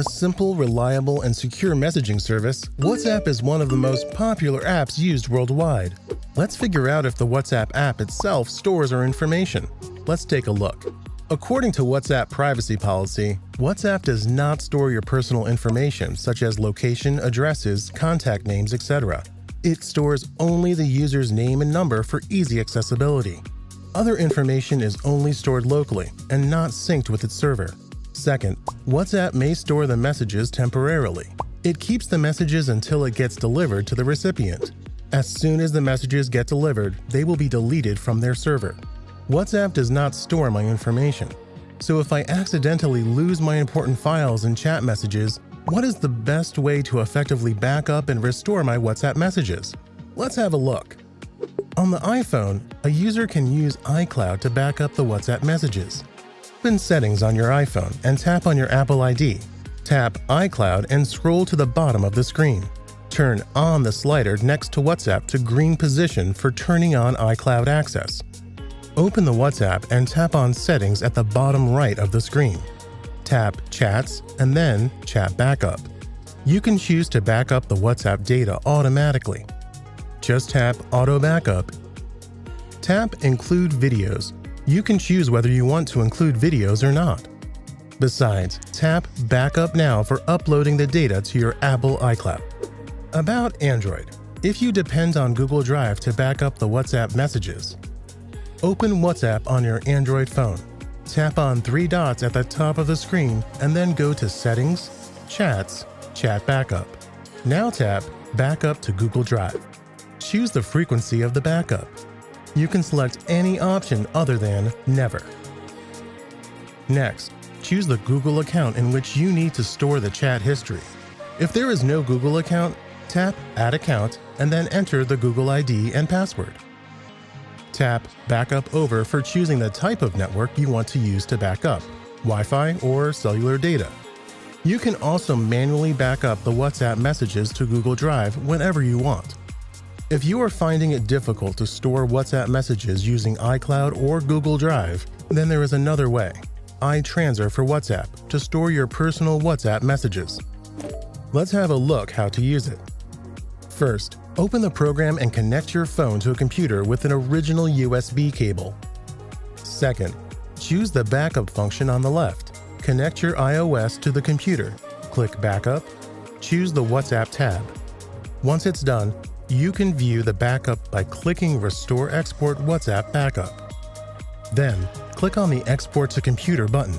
A simple, reliable, and secure messaging service, WhatsApp is one of the most popular apps used worldwide. Let's figure out if the WhatsApp app itself stores our information. Let's take a look. According to WhatsApp privacy policy, WhatsApp does not store your personal information such as location, addresses, contact names, etc. It stores only the user's name and number for easy accessibility. Other information is only stored locally and not synced with its server. Second, WhatsApp may store the messages temporarily. It keeps the messages until it gets delivered to the recipient. As soon as the messages get delivered, they will be deleted from their server. WhatsApp does not store my information. So if I accidentally lose my important files and chat messages, what is the best way to effectively back up and restore my WhatsApp messages? Let's have a look. On the iPhone, a user can use iCloud to back up the WhatsApp messages. Open Settings on your iPhone and tap on your Apple ID. Tap iCloud and scroll to the bottom of the screen. Turn on the slider next to WhatsApp to green position for turning on iCloud access. Open the WhatsApp and tap on Settings at the bottom right of the screen. Tap Chats and then Chat Backup. You can choose to back up the WhatsApp data automatically. Just tap Auto Backup. Tap Include Videos. You can choose whether you want to include videos or not. Besides, tap Backup Now for uploading the data to your Apple iCloud. About Android. If you depend on Google Drive to back up the WhatsApp messages, Open WhatsApp on your Android phone. Tap on three dots at the top of the screen and then go to Settings, Chats, Chat Backup. Now tap Backup to Google Drive. Choose the frequency of the backup. You can select any option other than Never. Next, choose the Google account in which you need to store the chat history. If there is no Google account, tap Add Account and then enter the Google ID and password. Tap Backup Over for choosing the type of network you want to use to back up, Wi-Fi or cellular data. You can also manually back up the WhatsApp messages to Google Drive whenever you want. If you are finding it difficult to store WhatsApp messages using iCloud or Google Drive, then there is another way, iTransor for WhatsApp, to store your personal WhatsApp messages. Let's have a look how to use it. First, Open the program and connect your phone to a computer with an original USB cable. Second, choose the backup function on the left. Connect your iOS to the computer. Click Backup. Choose the WhatsApp tab. Once it's done, you can view the backup by clicking Restore Export WhatsApp Backup. Then, click on the Export to Computer button.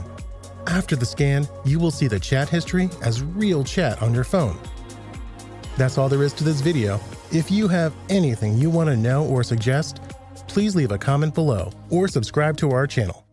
After the scan, you will see the chat history as real chat on your phone. That's all there is to this video. If you have anything you want to know or suggest, please leave a comment below or subscribe to our channel.